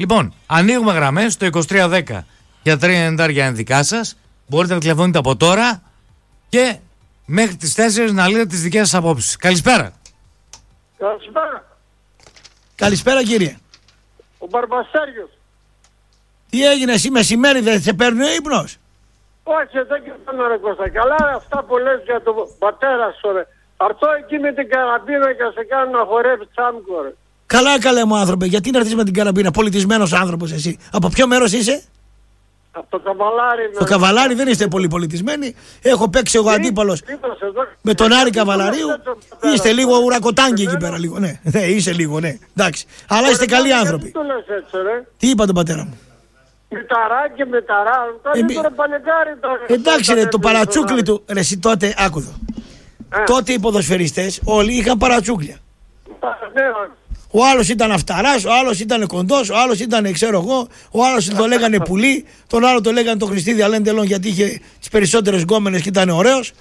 Λοιπόν, ανοίγουμε γραμμές στο 2310 για 390 για ενδικά σας. Μπορείτε να τηλεφωνείτε από τώρα και μέχρι τις 4 να λέτε τις δικές σας απόψεις. Καλησπέρα. Καλησπέρα. Καλησπέρα κύριε. Ο Μπαρμπαστέριος. Τι έγινε εσύ μεσημέρι δεν σε παίρνει ο ύπνος; Όχι, δεν κοιτάμε ρε Κώστα. Καλά αυτά που λες για τον πατέρα σου ρε. Αυτό εκεί με την καραμπίνα και σε κάνουν να χορεύει τσάμκο ρε. Καλά καλέ μου άνθρωπε. Γιατί να έρθεις με την καραμπίνα. Πολιτισμένος άνθρωπος εσύ. Από ποιο μέρος είσαι; Από το καβαλάρι. Το καβαλάρι δεν είστε πολύ πολιτισμένοι. Έχω παίξει εγώ αντίπαλος με τον Άρη Καβαλαρίου. Είστε λίγο ουρακοτάγκη εκεί πέρα λίγο. Ναι, ναι, είσαι λίγο, ναι. Εντάξει. Αλλά είστε καλοί άνθρωποι. Τι το λες έτσι ρε; Τι είπα τον πατέρα μου; Μηταρά και μηταρά. Κάνει μη- τώρα πανεγάρι τώρα. Εντάξει ρε, το παρατσούκλι του. Ρε, εσύ τότε, άκουδο. Ε. Τότε οι ποδοσφαιριστές όλοι είχαν παρατσούκλια. Ναι, Ο άλλος ήταν αυταράς, ο άλλος ήταν κοντός, ο άλλος ήταν ξέρω εγώ, ο άλλος το λέγανε πουλί, τον άλλο το λέγανε το Χριστίδη Αλέντελον γιατί είχε τις περισσότερες γκόμενες και ήταν ωραίος.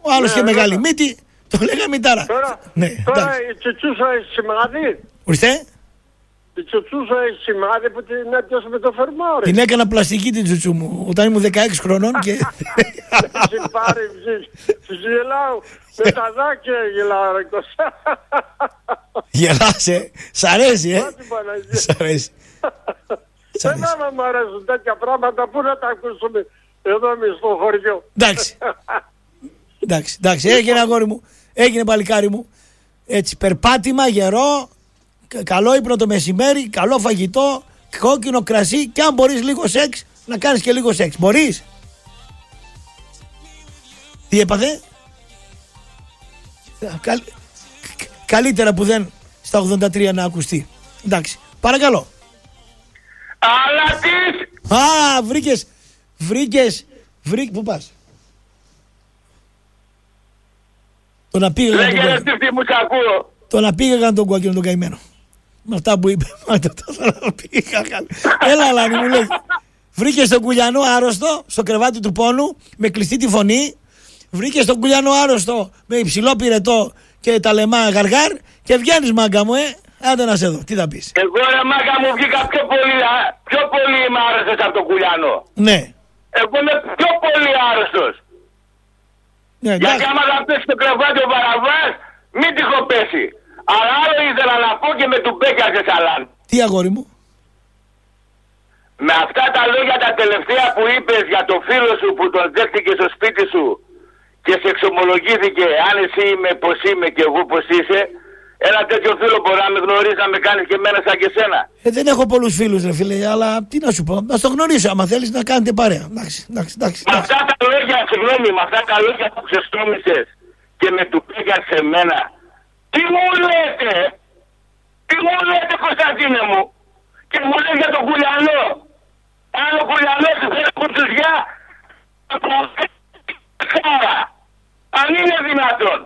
Ο άλλος είχε ναι, μεγάλη ναι. μύτη, το λέγανε μητάρα. Τώρα, Ναι, τώρα εντάξει. η τσουτσούσα έχει σημάδι. Ορίστε, Η τσουτσούσα έχει σημάδι που την έπιασε με το φερμάο ρε. την έκανα πλαστική την τσουτσού μου όταν ήμουν 16 χρονών και. Έχει πάρει, γελάω. Με τα δάκρυα γελάω ρε Κώστα. Γελάσαι. Σ' αρέσει, ε; Πάτε, Παναγία. Σ' αρέσει. Σ' αρέσει. Εμένα μου αρέσουν τέτοια πράγματα. Πού να τα ακούσουμε εδώ εμείς στο χωριό. Εντάξει. Εντάξει, εντάξει, έγινε αγόρι μου. Έγινε παλικάρι μου. Έτσι, περπάτημα, γερό, κα- καλό ύπνο το μεσημέρι, καλό φαγητό, κόκκινο κρασί και αν μπορείς λίγο σεξ, να κάνεις και λίγο σεξ. Μπορείς; Τι έπαθε; Α, καλ- κα- Καλύτερα που δεν στα 83 να ακουστεί. Εντάξει, παρακαλώ. Αλλά τι! Α, βρήκες, βρήκες, βρήκες, πού πας; Το να πήγα Λέγε ρε τι μου σ' ακούω. Το να πήγαγαν τον κόκκινο τον καημένο. Με αυτά που είπε. Μάτε το να πήγαγαν. Έλα, Λάνη μου λέει. Βρήκε τον κουλιανό άρρωστο στο κρεβάτι του πόνου με κλειστή τη φωνή. Βρήκε τον κουλιανό άρρωστο με υψηλό πυρετό και τα λεμά γαργάρ και βγαίνεις μάγκα μου, ε. Άντε να σε δω, τι θα πεις; Εγώ ρε μάγκα μου βγήκα πιο πολύ, α- πιο πολύ είμαι άρρωστος από τον κουλιανό. Ναι, Εγώ είμαι πιο πολύ άρρωστος. ναι, Γιατί εντάξει. άμα θα πέσει στο κρεβάτι ο Βαραβάς, μην τυχο πέσει. Αλλά άλλο ήθελα να πω και με του Μπέκια σε σαλάν. Τι αγόρι μου; Με αυτά τα λόγια τα τελευταία που είπες για το φίλο σου που τον δέχτηκε στο σπίτι σου και σε εξομολογήθηκε αν εσύ είμαι πως είμαι και εγώ πως είσαι, ένα τέτοιο φίλο μπορεί να με γνωρίζει να με κάνεις και εμένα σαν και σένα. Ε, δεν έχω πολλούς φίλους, ρε φίλε, αλλά τι να σου πω. Να στο γνωρίσω, άμα θέλεις να κάνετε παρέα. Εντάξει, εντάξει, εντάξει. Με εντάξει. αυτά τα λόγια, συγγνώμη, με αυτά τα λόγια που ξεστόμησες και με του πήγα σε μένα, τι μου λέτε, τι μου λέτε Κωνσταντίνε μου, και μου λέει για τον κουλιανό. Αν ο κουλιανός σου θέλει κουτσουζιά, θα το χάρα. Αν είναι δυνατόν.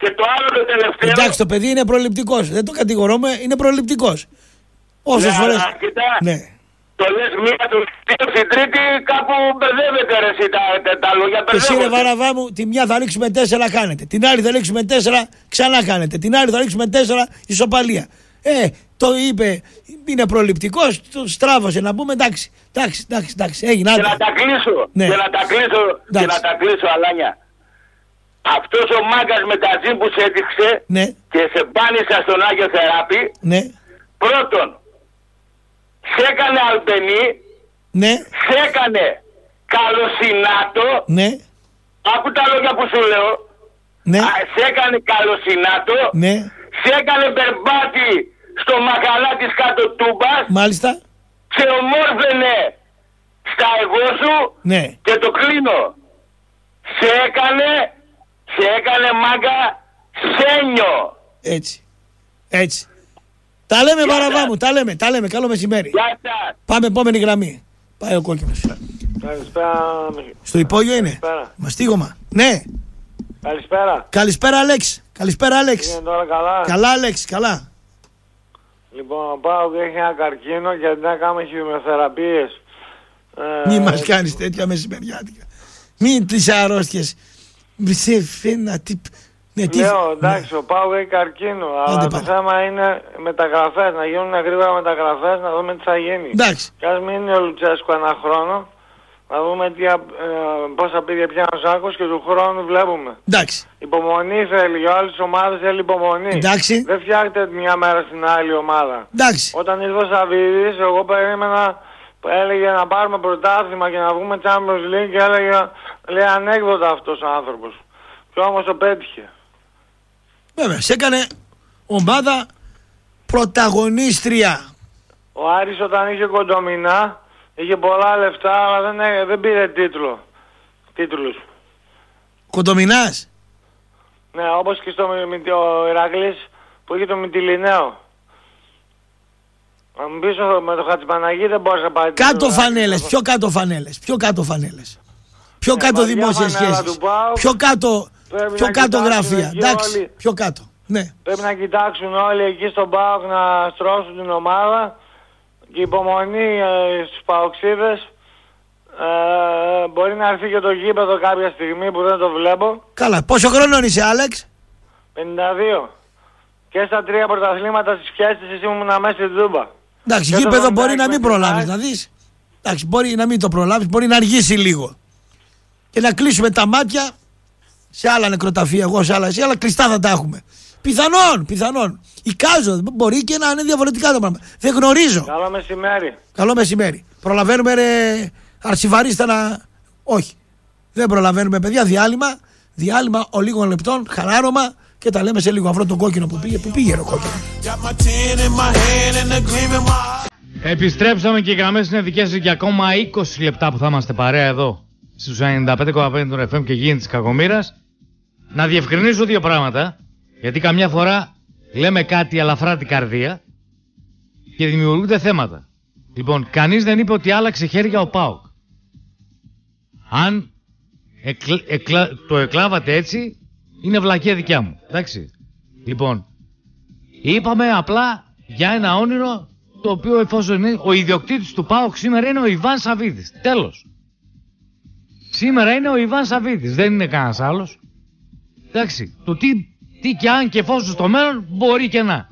Και το άλλο το τελευταίο... Εντάξει, το παιδί είναι προληπτικός. Δεν το κατηγορούμε, είναι προληπτικός. Όσες Ναι, φορέ. αλλά κοιτά, Ναι. Το λες μία του δύο στην τρίτη κάπου μπερδεύεται ρε εσύ τα, τα, τα λόγια Και εσύ ρε μπερδεύονται. βαραβά μου, τη μια θα ρίξουμε τέσσερα κάνετε. Την άλλη θα ρίξουμε τέσσερα, ξανά κάνετε. Την άλλη θα ρίξουμε τέσσερα, ισοπαλία. Ε, το είπε, είναι προληπτικός, το στράβωσε να πούμε εντάξει. Εντάξει, εντάξει, εντάξει, έγινε. Και άντε. να τα κλείσω, Ναι. και να τα κλείσω, και Εντάξει. να τα κλείσω Αλάνια. Αυτός ο μάγκας με τα τζιν που σε έδειξε Ναι, και σε πάνησα στον Άγιο Θεράπη, ναι, πρώτον, σε έκανε αλπενή, ναι, σε έκανε καλοσυνάτο, ναι, άκου τα λόγια που σου λέω, ναι, Α, σε έκανε καλοσυνάτο, ναι, σε έκανε μπερμπάτι στο μαγαλά της κάτω τούμπας, μάλιστα, σε ομόρφαινε στα εγώ σου. Ναι. και το κλείνω. Σε έκανε, σε έκανε μάγκα σένιο. Έτσι. Έτσι. Τα λέμε Γεια βαραβά σας. μου, τα λέμε, τα λέμε. Καλό μεσημέρι. Γεια σας. Πάμε επόμενη γραμμή. Πάει ο κόκκινος. Καλησπέρα. Στο υπόγειο είναι; Καλησπέρα. Μαστίγωμα. Ναι. Καλησπέρα. Καλησπέρα, Αλέξ. Καλησπέρα, Αλέξ. Είναι τώρα καλά; Καλά, Αλέξ, καλά. Λοιπόν, πάω και έχει ένα καρκίνο γιατί να κάνουμε χημειοθεραπείες. Ε, Μη μας κάνεις τέτοια μεσημεριάτικα. Μην τι αρρώστιε. Σε φένα, τι. Ναι, τι... Λέω εντάξει, ο Πάου έχει καρκίνο, αλλά Άντε, το πάμε. θέμα είναι μεταγραφές, να γίνουν γρήγορα μεταγραφές, να δούμε τι θα γίνει. Εντάξει. Και ας μείνει ο Λουτσέσκο ένα χρόνο, να δούμε τι, α- ε, πόσα πήγε πια ο Σάκος και του χρόνου βλέπουμε. Εντάξει. Υπομονή θέλει, για όλες τις ομάδες θέλει υπομονή. Εντάξει. Δεν φτιάχνεται μια μέρα στην άλλη ομάδα. Εντάξει. Όταν ήρθε ο Σαββίδης, εγώ περίμενα, έλεγε να πάρουμε πρωτάθλημα και να βγούμε Champions League και έλεγε, λέει ανέκδοτα αυτός ο άνθρωπος. Και όμως το πέτυχε. Βέβαια, σε έκανε ομάδα πρωταγωνίστρια. Ο Άρης όταν είχε κοντομινά, είχε πολλά λεφτά, αλλά δεν, έ- δεν πήρε τίτλο. Τίτλους. Κοντομινάς. Ναι, όπως και στο Μι- Μι- ο Ηρακλής που είχε το Μιτιλινέο. Αν μου πεις ο- με το Χατζηπαναγί δεν μπορείς να πάρεις Κάτω τίτλο. φανέλες, πιο κάτω φανέλες, πιο κάτω φανέλες. Πιο Ναι, κάτω βαριά δημόσιες φανέλα σχέσεις. του ΠΑΟΚ. Πιο κάτω, Πρέπει πιο να κάτω κοιτάξουν γραφεία. εκεί Εντάξει, όλοι. πιο κάτω. Ναι. Πρέπει να κοιτάξουν όλοι εκεί στον ΠΑΟΚ να στρώσουν την ομάδα και υπομονή ε, στους ΠΑΟΚΣίδες. Ε, μπορεί να έρθει και το γήπεδο κάποια στιγμή που δεν το βλέπω. Καλά. Πόσο χρόνο είσαι, Άλεξ; 52. Και στα τρία πρωταθλήματα στις πιέσεις εσύ ήμουν μέσα στην Τούμπα. Εντάξει, Και το γήπεδο μπορεί Βαντάκη να μην με προλάβεις την να δεις. Εντάξει, μπορεί να μην το προλάβεις, μπορεί να αργήσει λίγο. Και να κλείσουμε τα μάτια σε άλλα νεκροταφεία, εγώ σε άλλα, εσύ, αλλά κλειστά θα τα έχουμε. Πιθανόν, πιθανόν. Εικάζω, μπορεί και να είναι διαφορετικά τα πράγματα. Δεν γνωρίζω. Καλό μεσημέρι. Καλό μεσημέρι. Προλαβαίνουμε ρε αρσιβαρίστα να... Όχι. Δεν προλαβαίνουμε παιδιά. Διάλειμμα. Διάλειμμα ο λίγων λεπτών. Χαλάρωμα. Και τα λέμε σε λίγο. Αυτό το κόκκινο που πήγε. Που πήγε ρε κόκκινο. Got my tin in my hand and the gleam in my eye. Επιστρέψαμε και οι γραμμές είναι δικές σας για ακόμα 20 λεπτά που θα είμαστε παρέα εδώ στους 95,5 των FM και γίνει της Κακομήρα. Να διευκρινίσω δύο πράγματα. Γιατί καμιά φορά λέμε κάτι ελαφρά την καρδία και δημιουργούνται θέματα. Λοιπόν, κανείς δεν είπε ότι άλλαξε χέρια ο Πάοκ. Αν εκλ- εκλα- το εκλάβατε έτσι, είναι βλακία δικιά μου. Εντάξει. Λοιπόν, Είπαμε απλά για ένα όνειρο το οποίο εφόσον είναι ο ιδιοκτήτης του ΠΑΟΚ σήμερα είναι ο Ιβάν Σαββίδης. Τέλος. Σήμερα είναι ο Ιβάν Σαββίδης, δεν είναι κανένας άλλος. Εντάξει, το τι, τι και αν και εφόσον στο μέλλον μπορεί και να.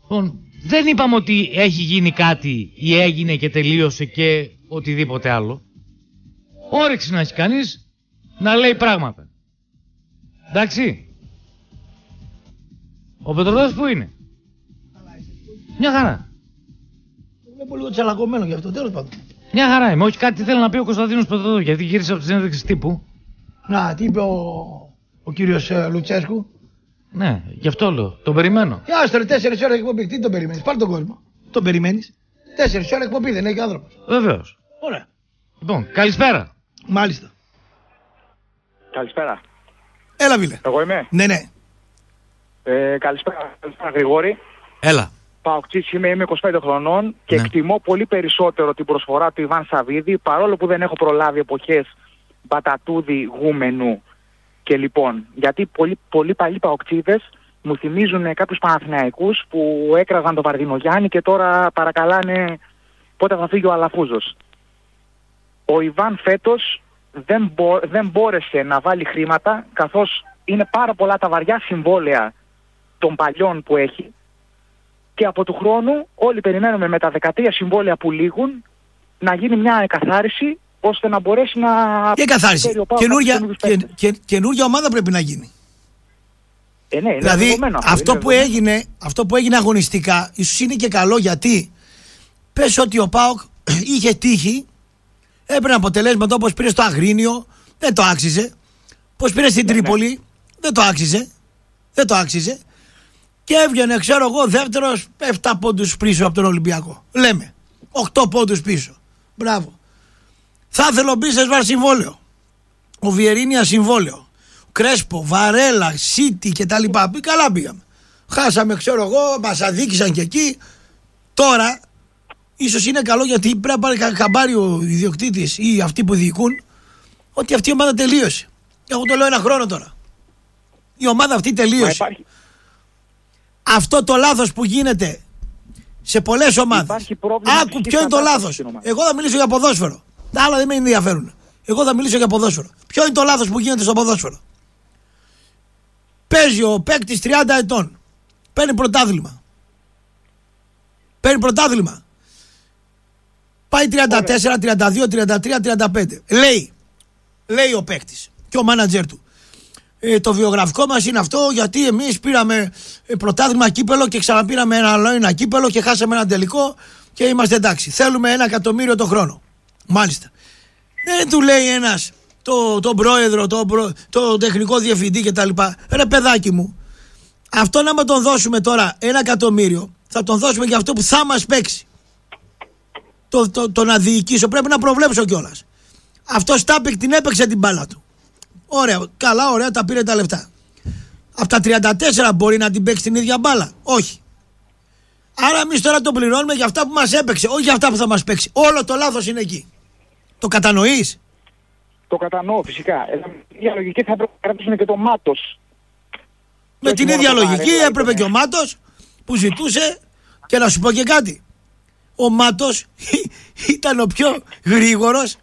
Λοιπόν, δεν είπαμε ότι έχει γίνει κάτι ή έγινε και τελείωσε και οτιδήποτε άλλο. Όρεξη να έχει κανείς να λέει πράγματα. Εντάξει. Ο Πετροδός που είναι; Μια χαρά. Βλέπω λίγο τσαλακωμένο γι' αυτό. Τέλος πάντων. Μια χαρά είμαι. Όχι κάτι θέλει να πει ο Κωνσταντίνος Πετροδός γιατί γύρισε από τη συνέντευξη τύπου. Να, τι είπε ο, ο κύριος Λουτσέσκου. Ναι, γι' αυτό λέω. Τον περιμένω. Για άστο, τέσσερις ώρες εκπομπή. Τι τον περιμένεις. Πάρ τον κόσμο. Τον περιμένεις. Τέσσερις ώρες εκπομπή δεν έχει άνθρωπος. Βεβαίως. Ωραία. Λοιπόν, καλησπέρα. Μάλιστα. Καλησπέρα. Έλα, βίλε. Εγώ είμαι; Ναι, ναι. Ε, καλησπέρα, καλησπέρα Γρηγόρη. Έλα. Παοκτής είμαι, είμαι 25 χρονών και Ναι. εκτιμώ πολύ περισσότερο την προσφορά του Ιβάν Σαββίδη παρόλο που δεν έχω προλάβει εποχές Μπατατούδη, Γούμενου και λοιπόν. Γιατί πολλοί, πολλοί παλιοί Παοκτίδες μου θυμίζουν κάποιους Παναθηναϊκούς που έκραζαν τον Βαρδινογιάννη και τώρα παρακαλάνε πότε θα φύγει ο Αλαφούζος. Ο Ιβάν φέτος δεν, μπο- δεν μπόρεσε να βάλει χρήματα καθώς είναι πάρα πολλά τα βαριά συμβόλαια των παλιών που έχει και από του χρόνου όλοι περιμένουμε με τα 13 συμβόλαια που λήγουν να γίνει μια εκαθάριση ώστε να μπορέσει να Και καθάριση. φέρει ο Πάοκ Καινούργια, κάποιους και, καινούριους παίκτες. και, καινούργια ομάδα πρέπει να γίνει. Ε, ναι, είναι Δηλαδή δεδομένο αυτό είναι που, δεδομένο. έγινε, αυτό που έγινε αγωνιστικά ίσως είναι και καλό γιατί πες ότι ο Πάοκ είχε τύχη έπαιρνε αποτελέσματα όπως πήρε στο Αγρίνιο δεν το άξιζε πως πήρε Ναι, στην Τρίπολη δεν το άξιζε δεν το άξιζε και έβγαινε ξέρω εγώ δεύτερος 7 πόντους πίσω από τον Ολυμπιακό λέμε 8 πόντους πίσω μπράβο θα ήθελε ο Μπίσες βάρ συμβόλαιο ο Βιερίνια συμβόλαιο. Κρέσπο, Βαρέλα, Σίτι και τα λοιπά. Πει, Καλά πήγαμε. Χάσαμε, ξέρω εγώ, μας αδίκησαν και εκεί. Τώρα, ίσως είναι καλό γιατί πρέπει να πάρει κα- χαμπάρι ο ιδιοκτήτης ή αυτοί που διοικούν ότι αυτή η ομάδα τελείωσε. Εγώ το λέω ένα χρόνο τώρα. Η ομάδα αυτή Μα τελείωσε. υπάρχει, Αυτό το λάθος που γίνεται σε πολλές ομάδες. Υπάρχει πρόβλημα Άκου ψυχικής ποιο είναι το κατάστασης λάθος; στην ομάδα. Εγώ θα μιλήσω για ποδόσφαιρο. Τα άλλα δεν με ενδιαφέρουν. Εγώ θα μιλήσω για ποδόσφαιρο. Ποιο είναι το λάθος που γίνεται στο ποδόσφαιρο; Παίζει ο παίκτης 30 ετών. Παίρνει πρωτάθλημα. Παίρνει πρωτάθλημα. Πάει 34, 32, 33, 35. Λέει, λέει ο παίκτης και ο μάνατζερ του. Ε, το βιογραφικό μας είναι αυτό γιατί εμείς πήραμε ε, πρωτάθλημα κύπελο και ξαναπήραμε ένα άλλο ένα κύπελο και χάσαμε ένα τελικό και είμαστε εντάξει. Θέλουμε ένα εκατομμύριο το χρόνο. Μάλιστα. Δεν του λέει ένας το, τον πρόεδρο, το, προ- το τεχνικό διευθυντή κτλ. Ρε παιδάκι μου, αυτόν άμα τον δώσουμε τώρα ένα εκατομμύριο, θα τον δώσουμε για αυτό που θα μας παίξει. Το, το, το να διοικήσω πρέπει να προβλέψω κιόλας. Αυτό Στάπεκ την έπαιξε την μπάλα του. Ωραία, καλά, ωραία, τα πήρε τα λεφτά. Από τα 34 μπορεί να την παίξει την ίδια μπάλα; Όχι. Άρα εμείς τώρα τον πληρώνουμε για αυτά που μας έπαιξε, όχι για αυτά που θα μας παίξει. Όλο το λάθος είναι εκεί. Το κατανοείς; Το κατανοώ φυσικά. Ε, με την ίδια λογική θα έπρεπε να κρατήσουν και το μάτος. Με όχι την μόνο ίδια το λογική Μάρε, έπρεπε ναι. και ο Μάτος που ζητούσε και να σου πω και κάτι. Ο Μάτος ήταν ο πιο γρήγορος,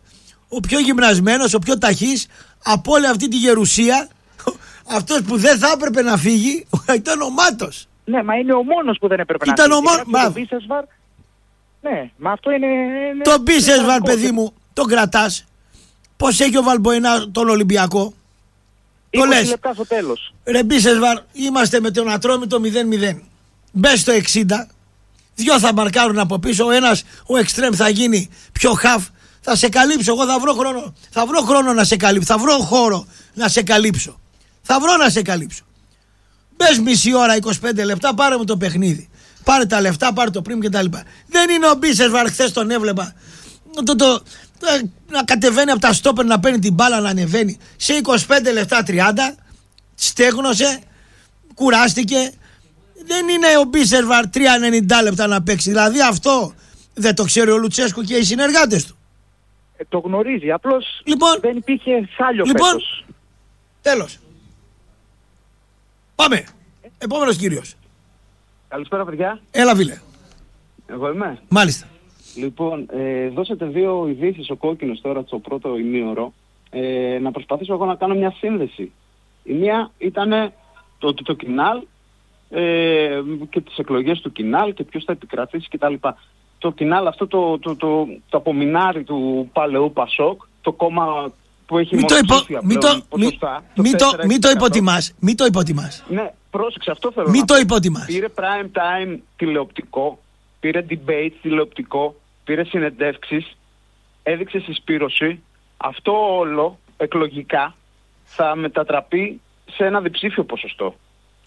ο πιο γυμνασμένος, ο πιο ταχύς από όλη αυτή τη γερουσία. Αυτός που δεν θα έπρεπε να φύγει ήταν ο Μάτος. Ναι, μα είναι ο μόνος που δεν έπρεπε Ήταν να ο φύγει. μόνος- Γράφει μπράβο. τον Μπίσεσβαρ. Ναι, μα αυτό είναι. είναι Τον Μπίσεσβαρ, είναι παιδί μου, τον κρατάς. Πώς έχει ο Βαλμποενά τον Ολυμπιακό; Το 20 λες. λεπτά στο τέλος. Ρε Μπίσεσβαρ, είμαστε με τον Ατρόμητο 0-0. Μπες στο 60. Δυο θα μαρκάρουν από πίσω. Ο ένας, ο εξτρέμ θα γίνει πιο χαφ. Θα σε καλύψω. Εγώ θα βρω χρόνο. Θα βρω χρόνο να σε καλύψω. Θα βρω χώρο να σε καλύψω. Θα βρω να σε καλύψω. Μπες μισή ώρα, 25 λεπτά, πάρε μου το παιχνίδι. Πάρε τα λεφτά, πάρε το πριμ και τα λοιπά. Δεν είναι ο Μπίσεσβαρ, χθες τον έβλεπα. Το, το, το- να κατεβαίνει από τα στόπερ να παίρνει την μπάλα να ανεβαίνει. Σε 25 λεπτά 30 στέγνωσε, κουράστηκε. Δεν είναι ο Μπίσερβαρ 3-90 λεπτά να παίξει. Δηλαδή αυτό δεν το ξέρει ο Λουτσέσκου και οι συνεργάτες του. Ε, το γνωρίζει. Απλώς Λοιπόν. δεν υπήρχε σάλιο Λοιπόν. φέτος. Τέλος. Πάμε. Επόμενος κύριος. Καλησπέρα, παιδιά. Έλα, βίλε. Εγώ είμαι. Μάλιστα. Λοιπόν, ε, δώσατε δύο ειδήσεις ο κόκκινος τώρα στο πρώτο ημίωρο. Ε, να προσπαθήσω εγώ να κάνω μια σύνδεση. Η μία ήταν το ότι το κοινάλ ε, και τις εκλογές του κοινάλ και ποιος θα επικρατήσει κτλ. Το κοινάλ αυτό το, το, το, το απομεινάρι του παλαιού Πασόκ, το κόμμα που έχει Μην το, υπο... μονοψήφια μην πλέον το, μην, ποσοστά, μην το, 4-6%. μην το υποτιμάς. Μην το υποτιμάς. Ναι, πρόσεξε, αυτό θέλω Μην να το πω. υποτιμάς. Πήρε prime time τηλεοπτικό, πήρε debate τηλεοπτικό, πήρε συνεντεύξεις, έδειξε συσπήρωση. Αυτό όλο εκλογικά θα μετατραπεί σε ένα διψήφιο ποσοστό.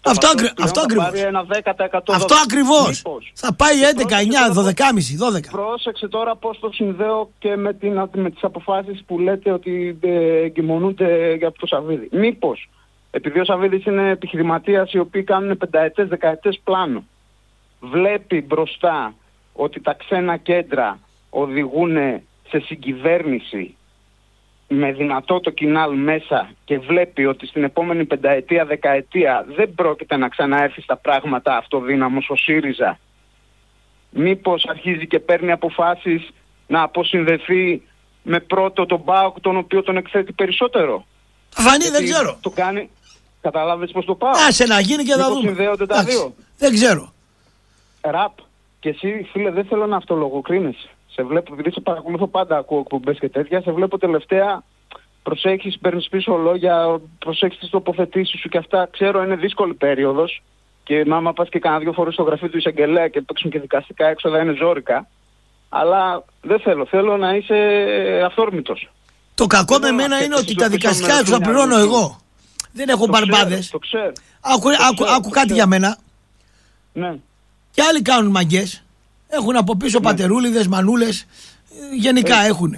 Το Αυτό, Πασόκ ακρι... πλέον αυτό θα ακριβώς. πάρει ένα 10%. Αυτό ακριβώς. Μήπως. Θα πάει 11, 9, 12,5, 12. Πρόσεξε τώρα πώς το συνδέω και με, την, με τις αποφάσεις που λέτε ότι ε, εγκυμονούνται για το Σαββίδι. Μήπως, επειδή ο Σαββίδης είναι επιχειρηματίας οι οποίοι κάνουν πενταετές, δεκαετές πλάνο, βλέπει μπροστά ότι τα ξένα κέντρα οδηγούν σε συγκυβέρνηση με δυνατό το κοινάλ μέσα και βλέπει ότι στην επόμενη πενταετία, δεκαετία δεν πρόκειται να ξαναέρθει στα πράγματα αυτοδύναμος ο ΣΥΡΙΖΑ μήπως αρχίζει και παίρνει αποφάσεις να αποσυνδεθεί με πρώτο τον ΠΑΟΚ τον οποίο τον εκθέτει περισσότερο; Θα φανεί, δεν Γιατί ξέρω. Το κάνει, καταλάβεις πως το πάω; Άσε να γίνει και θα Μήπως δούμε. συνδέονται τα Εντάξει. δύο; Δεν ξέρω. Ραπ. Και εσύ φίλε δεν θέλω να αυτολογοκρίνεσαι. Σε βλέπω, επειδή σε παρακολουθώ πάντα ακούω εκπομπές και τέτοια, σε βλέπω τελευταία προσέχεις, παίρνεις πίσω λόγια, προσέχεις τις τοποθετήσεις σου και αυτά. Ξέρω είναι δύσκολη περίοδος και άμα πας και κανένα δυο φορές στο γραφείο του εισαγγελέα και παίξουν και δικαστικά έξοδα είναι ζόρικα. Αλλά δεν θέλω, θέλω να είσαι αυθόρμητος. Το κακό με θέλω να μένα είναι φτιάξεις ότι το τα πίσω δικαστικά μέρος έξω θα του πληρώνω μυαλού σου. εγώ. Δεν έχω Το μπαρμπάδες. ξέρω, Το ξέρω. Άκου, Το άκου, ξέρω, άκου το κάτι ξέρω. για μένα. Ναι. Και άλλοι κάνουν μαγκές. Έχουν από πίσω πατερούλιδες, μανούλες. Γενικά έχουν.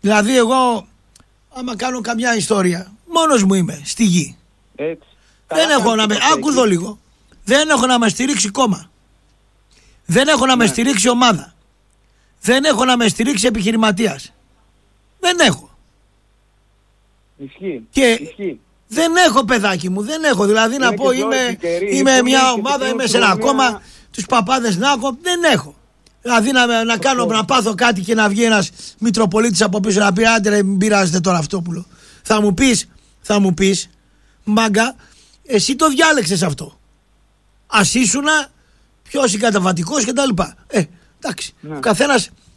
Δηλαδή, εγώ, άμα κάνω καμιά ιστορία, μόνος μου είμαι στη γη. Έτσι. Δεν Καλά έχω κάνεις να με. και το Άκου εδώ fake. λίγο. Δεν έχω να με στηρίξει κόμμα. Δεν έχω να με στηρίξει ομάδα. Δεν έχω να με στηρίξει επιχειρηματίας. Δεν έχω. Ισχύει. Και- Ισχύει. Δεν έχω παιδάκι μου, δεν έχω. Δηλαδή να Είναι πω και είμαι, ζώρικη καιρή, είμαι πολύ μια και ομάδα, την είμαι σε ένα κοινωνία. κόμμα, τους παπάδες να έχω. Δεν έχω. Δηλαδή να, να κάνω, να πάθω κάτι και να βγει ένας Μητροπολίτης από πίσω να πει άντε ρε, μην πειράζετε τώρα αυτό που λέω. Θα μου πει, θα μου πεις, μάγκα, Εσύ το διάλεξες αυτό. Α ήσουνα πιο συγκαταβατικός κτλ. Ε, εντάξει. Ο καθένα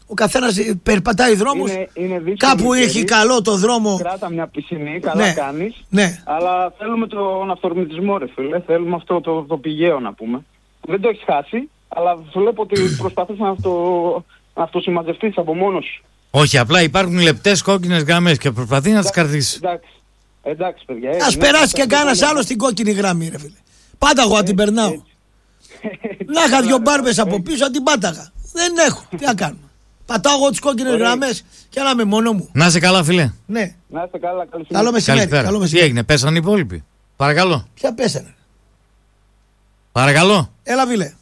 ο καθένας ε, περπατάει δρόμους. Είναι- είναι δύσκολη Κάπου η έχει καιρή. καλό το δρόμο. Κράτα μια πισινή, καλά Ναι. κάνεις. Ναι. Αλλά θέλουμε τον αυτορμητισμό, ρε φίλε. Θέλουμε αυτό το, το πηγαίο, να πούμε. Δεν το έχεις χάσει, αλλά βλέπω ότι προσπαθείς να αυτό, να αυτοσημαντευτείς από μόνος σου. Όχι, απλά υπάρχουν λεπτές κόκκινες γραμμές και προσπαθεί να τις κρατήσεις. Εντάξει. Εντάξει, παιδιά. Α ε, ναι, περάσει και αυτό κανένας το άλλος στην κόκκινη γραμμή, ρε φίλε. Πάντα εγώ την περνάω. Να είχα δυο μπάρμπες από πίσω, την πάταγα. Δεν έχω. Τι να κάνουμε. Πατάω εγώ τις κόκκινες γραμμές και να είμαι μόνο μου. Να είσαι καλά, φιλέ. Ναι. Να είστε καλά, καλή Καλό μεσημέρι. Καλησπέρα. Καλό Τι μεσημέρι. έγινε, πέσανε οι υπόλοιποι; Παρακαλώ. Ποια πέσανε; Παρακαλώ. Έλα, φίλε.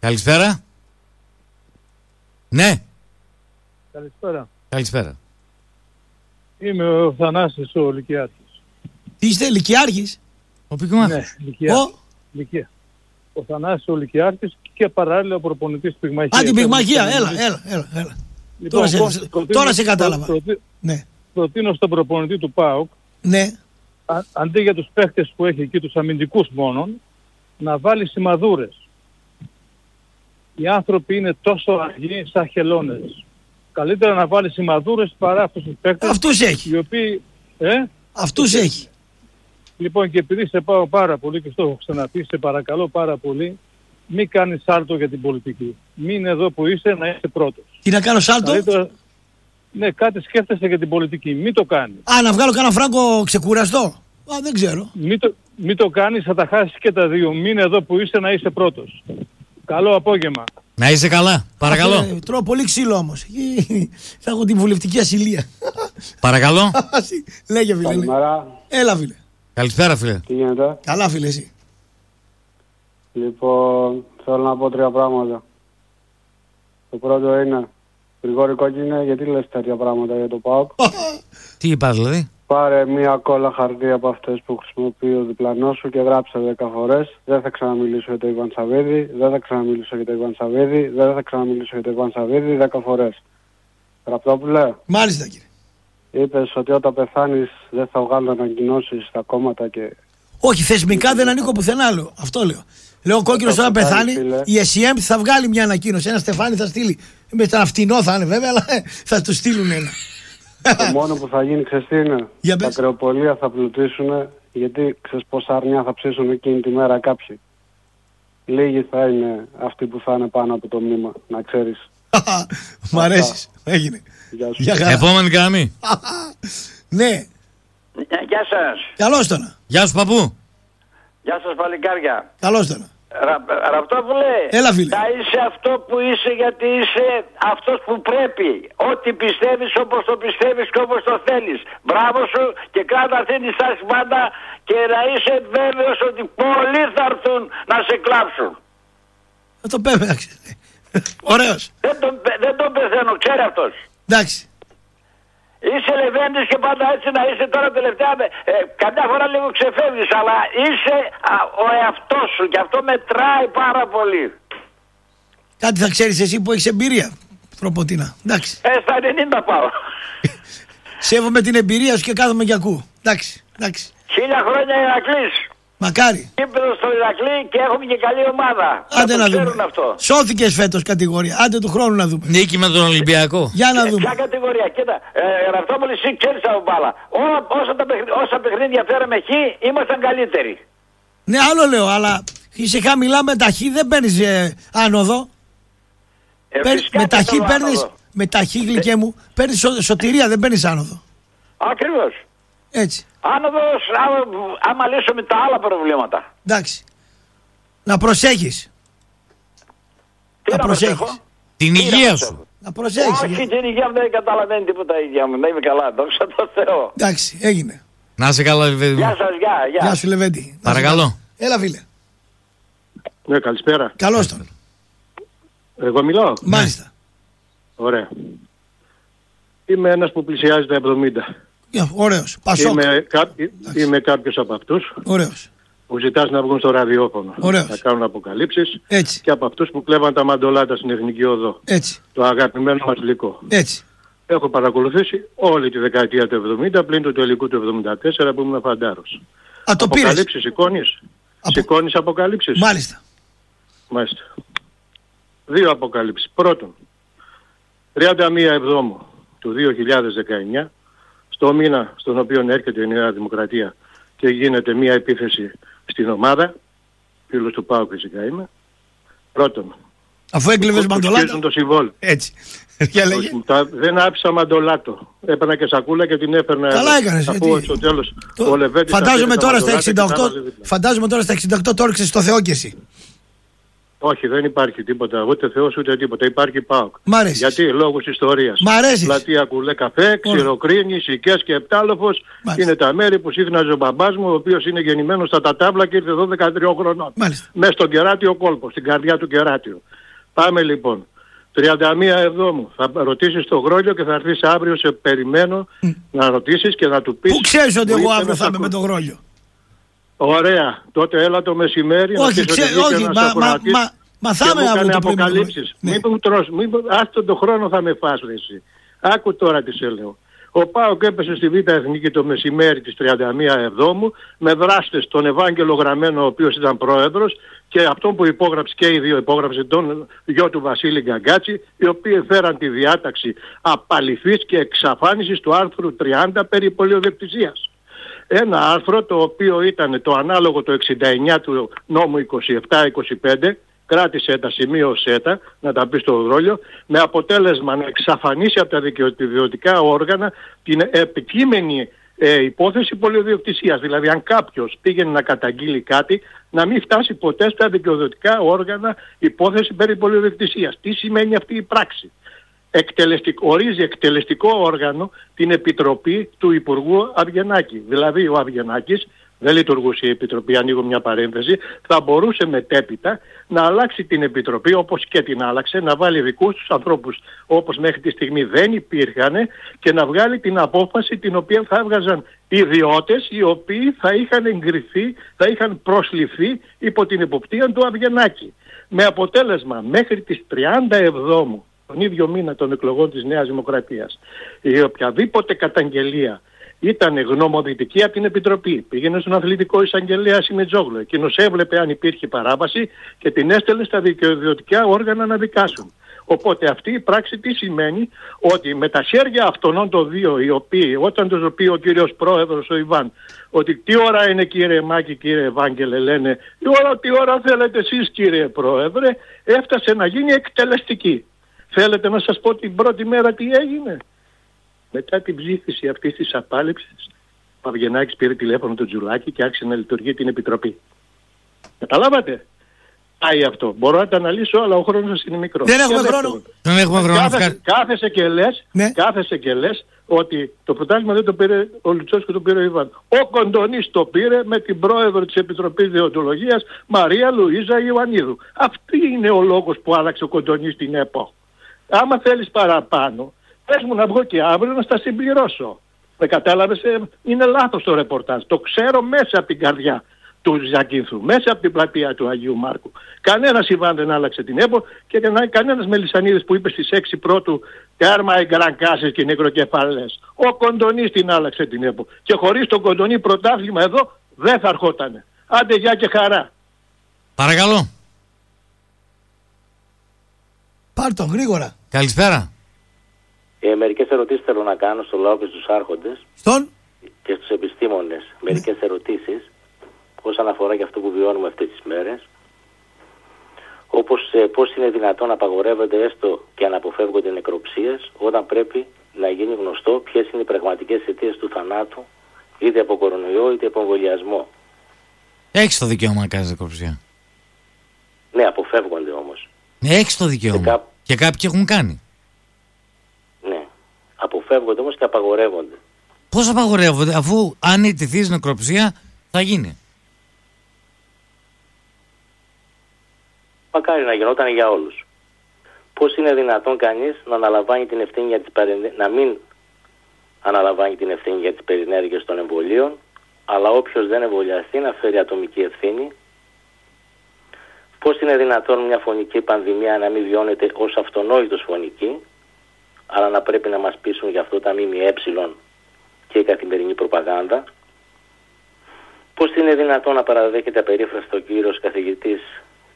Καλησπέρα. Ναι, Καλησπέρα. καλησπέρα. Είμαι ο Θανάσης ο Λυκειάρχης. Τι είστε, Λυκειάρχης; Ο Πικμάχος. Ναι, Λυκειάρχης. Ο, Λυκεια. Ο Θανάσης ο Λυκειάρχης και παράλληλα ο προπονητής πυγμαχίας. α, την πυγμαχία. Έλα, έλα, έλα. έλα. Λοιπόν, Τώρα σε- εγώ προτείνω- τώρα σε κατάλαβα. προ- προτι- Ναι. Προτείνω στον προπονητή του ΠΑΟΚ, Ναι. Α- αντί για τους παίχτες που έχει εκεί, τους αμυντικούς μόνον, να βάλει σημαδούρες. Οι άνθρωποι είναι τόσο αργοί σαν χελώνες. Καλύτερα να βάλει σημαδούρες παρά αυτούς τους παίχτες Αυτούς έχει. οι οποίοι... Ε, Αυτούς έχει. Λοιπόν, και επειδή σε πάω πάρα πολύ και στο έχω ξαναπεί, σε παρακαλώ πάρα πολύ, μην κάνεις σάλτο για την πολιτική. Μην εδώ που είσαι να είσαι πρώτος. Τι να κάνω σάλτο; Καλύτερα- Ναι, κάτι σκέφτεσαι για την πολιτική. Μην το κάνεις. Α, να βγάλω κανένα φράγκο ξεκουραστό. Α, δεν ξέρω. Μην το, μην το κάνεις, θα τα χάσεις και τα δύο. Μην εδώ που είσαι να είσαι πρώτος. Καλό απόγευμα. Να είσαι καλά. Ε, Παρακαλώ. τρώω πολύ ξύλο όμως. Θα έχω την βουλευτική ασυλία. Παρακαλώ. Λέγε φίλε. λέγε. Καλημέρα. Έλα φίλε. Καλησπέρα, φίλε. Τι γίνεται; Καλά φίλε εσύ. Λοιπόν, θέλω να πω τρία πράγματα. Το πρώτο είναι, Γρηγόρη Κόκκινε, γιατί λες τέτοια πράγματα για το ΠΑΟΚ; Τι είπα, δηλαδή; Πάρε μία κόλλα χαρτί από αυτές που χρησιμοποιεί ο διπλανός σου και γράψε 10 φορές. Δεν θα ξαναμιλήσω για το Ιβάν Σαββίδη, δεν θα ξαναμιλήσω για το Ιβάν Σαββίδη, δεν θα ξαναμιλήσω για το Ιβάν Σαββίδη 10 φορές. Ραπτόπουλε, Μάλιστα κύριε. είπες ότι όταν πεθάνεις δεν θα βγάλω ανακοινώσεις στα κόμματα και Όχι, θεσμικά δεν ανήκω πουθενά άλλο. Αυτό λέω. Λέω ο κόκκινος Αυτό όταν που πεθάνει, κάνει, φίλε. η SEM θα βγάλει μια ανακοίνωση. Ένα στεφάνι θα στείλει. Με τα φτηνό θα είναι βέβαια, αλλά ε, θα του στείλουν ένα. το μόνο που θα γίνει ξέρεις τι είναι; Για τα πες. κρεοπολία θα πλουτίσουν γιατί ξέρεις πόσα αρνιά θα ψήσουν εκείνη τη μέρα κάποιοι. Λίγοι θα είναι αυτοί που θα είναι πάνω από το μνήμα, να ξέρεις. Μ' αρέσεις. Έγινε. Γεια σου. Γεια χαρά. Επόμενη γραμμή. Ναι, Γεια σας. καλώς τώρα. Γεια σου, παππού. Γεια σας παλικάρια. Καλώς τώρα. Ρα, Ραπτόπουλε, Έλα, φίλε. θα είσαι αυτό που είσαι γιατί είσαι αυτός που πρέπει. Ό,τι πιστεύεις όπως το πιστεύεις και όπως το θέλεις. Μπράβο σου και κράτα αυτή τη στάση πάντα και να είσαι βέβαιος ότι πολλοί θα έρθουν να σε κλάψουν. Θα το πέμεξε. Ωραίος. Δεν τον, πε- δεν τον πεθαίνω, ξέρει αυτός. Εντάξει. Είσαι λεβέντης και πάντα έτσι να είσαι τώρα τελευταία. Ε, καμιά φορά λίγο ξεφεύγεις, αλλά είσαι α, ο εαυτός σου και αυτό μετράει πάρα πολύ. Κάτι θα ξέρεις εσύ που έχεις εμπειρία. Τροποτίνα. Εντάξει. Ε, στα 90 πάω. Σέβομαι την εμπειρία σου και κάθομαι και ακούω. Εντάξει. Εντάξει. Χίλια χρόνια Ηρακλής. Μακάρι. Κύπεδο στο Ηρακλή και έχουμε και καλή ομάδα. Άντε το να ξέρουν δούμε. αυτό. Σώθηκες φέτος κατηγορία. Άντε του χρόνου να δούμε. Νίκη με τον Ολυμπιακό. Για να Ε, Ποια δούμε. κατηγορία, κοίτα, ε, Ραυτόπουλη, εσύ ξέρεις από μπάλα. Όλα, όσα, τα παιχνίδια, όσα παιχνίδια φέραμε χ, ήμασταν καλύτεροι. Ναι, άλλο λέω, αλλά είσαι χαμηλά με τα χ δεν παίρνεις άνοδο. Ε, Παίρνεις- φυσικά με και τα χ θέλω παίρνει. άνοδο. Με τα χ γλυκέ μου παίρνεις σωτηρία, δεν παίρνεις άνοδο. Ακριβώς. Έτσι. Άνοδος, άμα, άμα λύσουμε τα άλλα προβλήματα. Εντάξει. Να προσέχεις. Τι Να να προσέχεις. προσέχω; Την Τι υγεία να σου. Να προσέχεις. Όχι, την υγεία μου δεν καταλαβαίνει τίποτα η υγεία μου. Να είμαι καλά, δόξα τω Θεώ. Εντάξει, έγινε. Να είσαι καλά, Λιβέδη Γεια μου. σας, γεια, γεια. Γεια σου, Λεβέντη. Να σε Παρακαλώ. καλά. Έλα, φίλε. Ναι, καλησπέρα. Καλώς τον. Εγώ μιλάω. Μάλιστα. Ωραία. Είμαι ένας που πλησιάζει τα 70. Ωραίος. Πασόκ. Είμαι, κά... είμαι κάποιος από αυτούς Ωραίος. που ζητάς να βγουν στο ραδιόφωνο. Ωραίος. Να κάνουν αποκαλύψεις. Έτσι. Και από αυτούς που κλέβαν τα μαντολάτα στην Εθνική Οδό. Έτσι. Το αγαπημένο μας γλυκό. Έτσι. έχω παρακολουθήσει όλη τη δεκαετία του 70 πλην του τελικού του 74 που ήμουν φαντάρος. Α, το πήρες. Αποκαλύψεις σηκώνεις. Σηκώνεις αποκαλύψεις. Μάλιστα. Μάλιστα. Δύο αποκαλύψεις. Πρώτον, 31 Εβδόμου του 2019, στο μήνα στον οποίο έρχεται η Νέα Δημοκρατία και γίνεται μια επίθεση στην ομάδα, φίλος του Πάου φυσικά είμαι, πρώτον, Αφού έκλεβες μαντολάτο. σκίζουν το συμβόλ. Έτσι. Για λέγε. Όχι, τα- δεν άφησα μαντολάτο. Έπαιρνα και σακούλα και την έφερνα. Καλά εδώ. έκανες, Αφού γιατί- στο τέλος Το- ο Λεβέντης Φαντάζομαι αφήνει τα τώρα στα μαντολάτα και τα 68, έβαζε δίπλα. φαντάζομαι τώρα στα 68 το έριξες στο Θεό και εσύ. Όχι, δεν υπάρχει τίποτα. Ούτε Θεός ούτε τίποτα. Υπάρχει ΠΑΟΚ. Μ' αρέσεις. Γιατί, λόγους ιστορίας. Μ' αρέσεις. Πλατεία Κουλέ Καφέ, Ξηροκρίνη, Σικές και Επτάλοφος. Είναι τα μέρη που σύχναζε ο μπαμπάς μου, ο οποίος είναι γεννημένος στα Τατάβλα και ήρθε εδώ 13 χρονών. Μάλιστα. Μέσα στον κεράτιο κόλπο, στην καρδιά του κεράτιου. Πάμε λοιπόν. 31 Εβδόμου. Θα ρωτήσεις τον Γρόλιο και θα έρθεις αύριο σε περιμένω να ρωτήσεις και να του πεις... Πού ξέρεις ότι που εγώ ήρθε αύριο να θα σε είμαι με τον Γρόλιο; Ωραία. Τότε έλα το μεσημέρι να Όχι, πεις ότι ξέ- βγήκε όχι, ένας μα- μα- ακροατής μα- μα θα και είμαι μου αύριο έκανε το πρωί με τον αποκαλύψεις. Ναι. Μην μου τρως, μην μου- άστο τον χρόνο θα με φας ρε εσύ. Άκου τώρα τι σε λέω. Ο Πάοκ έπεσε στη Β' Εθνική το μεσημέρι της 31 Εβδόμου με δράστες τον Ευάγγελο Γραμμένο ο οποίος ήταν πρόεδρος και αυτόν που υπόγραψε και οι δύο υπόγραψε τον γιο του Βασίλη Γκαγκάτση οι οποίοι φέραν τη διάταξη απαλυφής και εξαφάνισης του άρθρου 30 περί πολιοδιοκτησίας. Ένα άρθρο το οποίο ήταν το ανάλογο το 69 του νόμου 27-25 κράτησε τα σημείωσέ τα, να τα πει στο Γρόλιο, με αποτέλεσμα να εξαφανίσει από τα δικαιωτικά όργανα την επικείμενη ε, υπόθεση πολιοδιοκτησίας. Δηλαδή αν κάποιος πήγαινε να καταγγείλει κάτι, να μην φτάσει ποτέ στα δικαιοδοτικά όργανα υπόθεση περί πολιοδιοκτησίας. Τι σημαίνει αυτή η πράξη; Εκτελεστικό, ορίζει εκτελεστικό όργανο την Επιτροπή του Υπουργού Αβγενάκη. Δηλαδή ο Αβγενάκης δεν λειτουργούσε η Επιτροπή, ανοίγω μια παρένθεση, θα μπορούσε μετέπειτα να αλλάξει την Επιτροπή όπως και την άλλαξε, να βάλει δικούς τους ανθρώπους όπως μέχρι τη στιγμή δεν υπήρχαν και να βγάλει την απόφαση την οποία θα έβγαζαν ιδιώτες οι οποίοι θα είχαν εγκριθεί, θα είχαν προσληφθεί υπό την εποπτεία του Αβγενάκη. Με αποτέλεσμα μέχρι τις 30 Εβδόμου τον ίδιο μήνα των εκλογών της Νέας Δημοκρατίας η οποιαδήποτε καταγγελία ήταν γνωμοδυτική από την Επιτροπή. Πήγαινε στον αθλητικό εισαγγελέα Σιμετζόγλου. Εκείνος έβλεπε αν υπήρχε παράβαση και την έστελνε στα δικαιοδοτικά όργανα να δικάσουν. Οπότε αυτή η πράξη τι σημαίνει; Ότι με τα χέρια αυτών των δύο οι οποίοι όταν τους πει ο κύριος πρόεδρος ο Ιβάν ότι τι ώρα είναι κύριε Μάκη κύριε Ευάγγελε λένε τι ώρα, τι ώρα θέλετε εσείς κύριε πρόεδρε έφτασε να γίνει εκτελεστική. Θέλετε να σας πω την πρώτη μέρα τι έγινε; Μετά την ψήφιση αυτής της απάλληψης, ο Παυγενάκης πήρε τηλέφωνο του Τζουλάκη και άρχισε να λειτουργεί την Επιτροπή. Καταλάβατε; Πάει αυτό. Μπορώ να τα αναλύσω, αλλά ο χρόνος σας είναι μικρός. Δεν έχουμε Και χρόνο. δεύτερον, Δεν έχουμε χρόνο. Κάθεσαι, ευχα- κάθεσαι και λες, Ναι. κάθεσαι και λες ότι το πρωτάθλημα δεν το πήρε ο Λουτσός και το πήρε ο Ιβάν. Ο Κοντονής το πήρε με την πρόεδρο της Επιτροπής Δεοντολογίας Μαρία Λουίζα Ιωαννίδου. Αυτή είναι ο λόγος που άλλαξε ο Κοντονής την ΕΠΟ. Άμα θέλεις παραπάνω, πες μου να βγω και αύριο να στα συμπληρώσω. Με κατάλαβες, ε, είναι λάθος το ρεπορτάζ. Το ξέρω μέσα από την καρδιά του Ζακίνθου, μέσα από την πλατεία του Αγίου Μάρκου. Κανένας Ιβάν δεν άλλαξε την ΕΠΟ και κανένα- κανένας Μελισανίδης που είπε στις 6 πρώτου τέρμα εγκρανκάσεις και νεκροκεφαλές. Ο Κοντονής την άλλαξε την ΕΠΟ. Και χωρίς τον Κοντονή πρωτάθλημα εδώ δεν θα ερχότανε. Άντε γεια και χαρά. Παρακαλώ. Πάρ' τον γρήγορα. Καλησπέρα. Ε, Μερικές ερωτήσεις θέλω να κάνω στο λαό και στους άρχοντες Στον; και στους επιστήμονες. Μερικές ερωτήσεις όσον αφορά και αυτό που βιώνουμε αυτές τις μέρες. Όπως ε, πώς είναι δυνατόν να απαγορεύονται έστω και να αποφεύγονται νεκροψίες όταν πρέπει να γίνει γνωστό ποιες είναι οι πραγματικές αιτίες του θανάτου είτε από κορονοϊό είτε από εμβολιασμό. Έχεις το δικαίωμα να κάνεις νεκροψία. Ναι, αποφεύγονται όμως. Ναι, έχεις το δικαίωμα. Και κάποιοι έχουν κάνει. Ναι. Αποφεύγονται όμως και απαγορεύονται. Πώς απαγορεύονται, αφού αν ιτηθεί νεκροψία θα γίνει. Μακάρι να γινόταν για όλους. Πώς είναι δυνατόν κανείς να αναλαμβάνει την ευθύνη για τις παρενε- να μην αναλαμβάνει την ευθύνη για τις περινέργειες των εμβολίων, αλλά όποιος δεν εμβολιαστεί να φέρει ατομική ευθύνη. Πώς είναι δυνατόν μια φωνική πανδημία να μην βιώνεται ως αυτονόητος φωνική, αλλά να πρέπει να μας πείσουν γι' αυτό τα ΜΜΕ και η καθημερινή προπαγάνδα; Πώς είναι δυνατόν να παραδέχεται απερίφραστο ο κύριος καθηγητής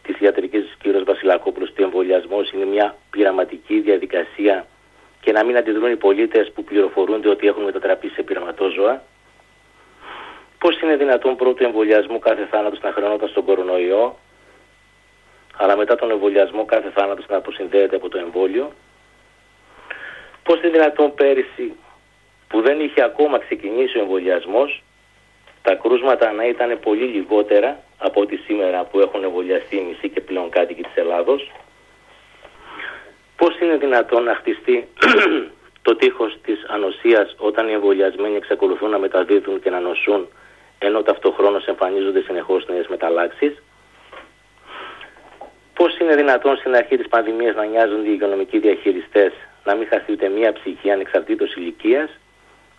της ιατρικής κύριος Βασιλακόπουλος ότι ο εμβολιασμός είναι μια πειραματική διαδικασία και να μην αντιδρούν οι πολίτες που πληροφορούνται ότι έχουν μετατραπεί σε πειραματόζωα; Πώς είναι δυνατόν πρώτου εμβολιασμού κάθε θάνατος να χρεωνόταν στον κορονοϊό, αλλά μετά τον εμβολιασμό κάθε θάνατος να αποσυνδέεται από το εμβόλιο. Πώς είναι δυνατόν πέρυσι που δεν είχε ακόμα ξεκινήσει ο εμβολιασμός, τα κρούσματα να ήταν πολύ λιγότερα από ό,τι σήμερα που έχουν εμβολιαστεί οι μισοί και πλέον κάτοικοι της Ελλάδος; Πώς είναι δυνατόν να χτιστεί το τείχος της ανοσίας όταν οι εμβολιασμένοι εξακολουθούν να μεταδίδουν και να νοσούν ενώ ταυτοχρόνως εμφανίζονται συνεχώς νέες μεταλλάξεις; Πώς είναι δυνατόν στην αρχή της πανδημίας να νοιάζονται οι υγειονομικοί διαχειριστές να μην χαθεί ούτε μία ψυχή ανεξαρτήτως ηλικίας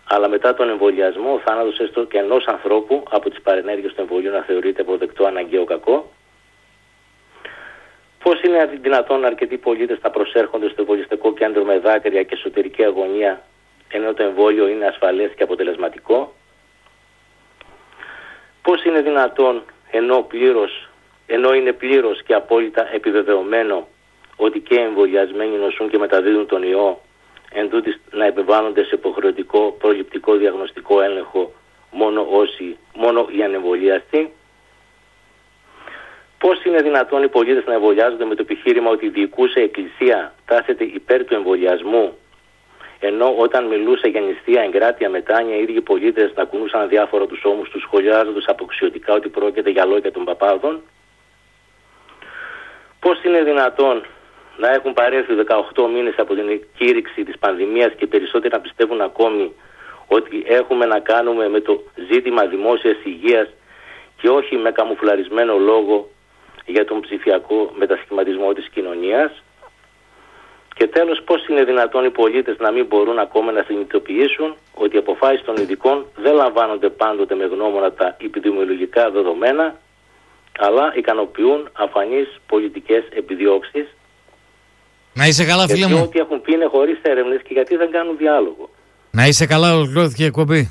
αλλά μετά τον εμβολιασμό ο θάνατος έστω και ενός ανθρώπου από τις παρενέργειες του εμβολίου να θεωρείται αποδεκτό αναγκαίο κακό. Πώς είναι δυνατόν αρκετοί πολίτες να προσέρχονται στο εμβολιαστικό κέντρο με δάκρυα και εσωτερική αγωνία ενώ το εμβόλιο είναι ασφαλές και αποτελεσματικό. Πώς είναι δυνατόν ενώ, πλήρως, ενώ είναι πλήρως και απόλυτα επιβεβαιωμένο ότι και εμβολιασμένοι νοσούν και μεταδίδουν τον ιό εν να επιβάλλονται σε υποχρεωτικό προληπτικό διαγνωστικό έλεγχο μόνο όσοι, μόνο οι ανεμβολίαστοι. Πώς είναι δυνατόν οι πολίτες να εμβολιάζονται με το επιχείρημα ότι η διοικούσα εκκλησία τάσεται υπέρ του εμβολιασμού ενώ όταν μιλούσε για νηστεία, εγκράτεια, μετάνια, οι ίδιοι πολίτες να κουνούσαν διάφορα τους ώμους τους σχολιάζοντας αποξιωτικά ότι πρόκειται για λόγια των παπάδων. Πώς είναι δυνατόν να έχουν παρέλθει 18 μήνες από την κήρυξη της πανδημίας και περισσότεροι να πιστεύουν ακόμη ότι έχουμε να κάνουμε με το ζήτημα δημόσιας υγείας και όχι με καμουφλαρισμένο λόγο για τον ψηφιακό μετασχηματισμό της κοινωνίας. Και τέλος πώς είναι δυνατόν οι πολίτες να μην μπορούν ακόμα να συνειδητοποιήσουν ότι οι αποφάσεις των ειδικών δεν λαμβάνονται πάντοτε με γνώμονα τα επιδημιολογικά δεδομένα αλλά ικανοποιούν αφανείς πολιτικές επιδιώξεις να είσαι καλά, φίλε γιατί μου. ό,τι έχουν πει είναι χωρίς έρευνε και γιατί δεν κάνουν διάλογο. Να είσαι καλά, ολοκληρώθηκε η εκπομπή.